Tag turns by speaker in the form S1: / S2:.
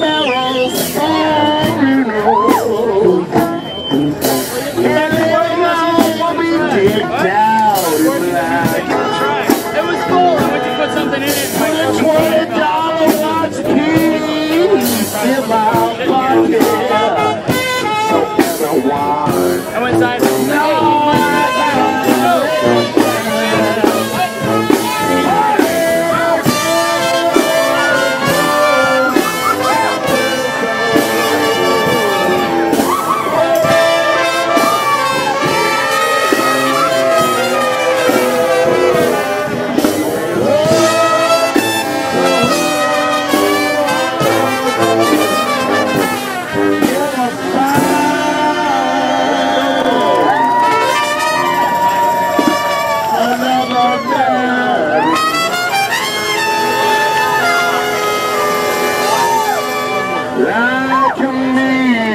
S1: barrels on you know. Now we.
S2: It was. I went to put something in it.
S1: A twenty dollar watch piece. So everyone
S2: I went inside.
S1: like a man.